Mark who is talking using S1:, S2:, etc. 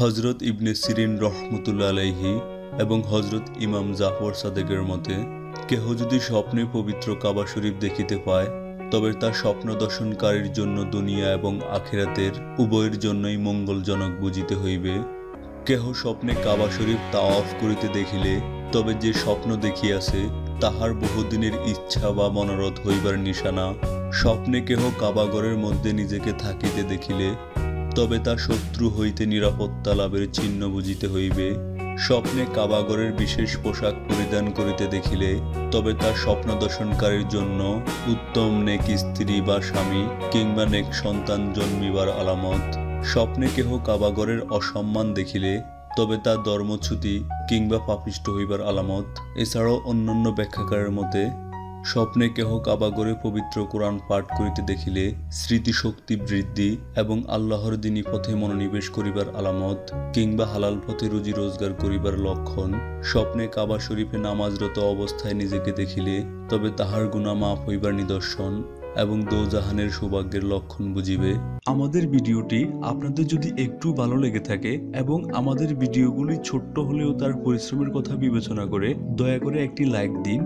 S1: হজরত ইবনে সিরিন রহমতুল্লা আলাইহি এবং হজরত ইমাম জাফর সাদেকের মতে, কেহ যদি স্বপ্নে পবিত্র কাবা শরীফ দেখিতে পায়, তবে তা স্বপ্ন দর্শনকারীর জন্য দুনিয়া এবং আখেরাতের উভয়ের জন্যই মঙ্গলজনক বুঝিতে হইবে। কেহ স্বপ্নে কাবা শরীফ তাওয়াফ করিতে দেখিলে, তবে যে স্বপ্ন দেখিয়াছে, তাহার বহুদিনের ইচ্ছা বা মনোরথ হইবার নিশানা। স্বপ্নে কেহ কাবাগরের মধ্যে নিজেকে থাকিতে দেখিলে তবে তা শত্রু হইতে নিরাপত্তা লাভের চিহ্ন বুঝিতে হইবে। স্বপ্নে কাবাগরের বিশেষ পোশাক পরিধান করিতে দেখিলে, তবে তা স্বপ্ন দর্শনকারীর জন্য উত্তম নেক স্ত্রী বা স্বামী কিংবা নেক সন্তান জন্মিবার আলামত। স্বপ্নে কেহ কাবাগরের অসম্মান দেখিলে, তবে তা ধর্মচ্যুতি কিংবা পাপিষ্ট হইবার আলামত। এছাড়াও অন্যান্য ব্যাখ্যাকারের মতে স্বপ্নে কেহ কাবাগরে পবিত্র কোরআন পাঠ করিতে দেখিলে স্মৃতিশক্তি বৃদ্ধি এবং আল্লাহর দিনী পথে মনোনিবেশ করিবার আলামত কিংবা হালাল পথে রুজি রোজগার করিবার লক্ষণ স্বপ্নে কাবা শরীফে নামাজরত অবস্থায় নিজেকে দেখিলে তবে তাহার গুণা মাফ হইবার নিদর্শন এবং দোজাহানের সৌভাগ্যের লক্ষণ বুঝিবে। আমাদের ভিডিওটি আপনাদের যদি একটু ভালো লেগে থাকে এবং আমাদের ভিডিওগুলি ছোট্ট হলেও তার পরিশ্রমের কথা বিবেচনা করে দয়া করে একটি লাইক দিন।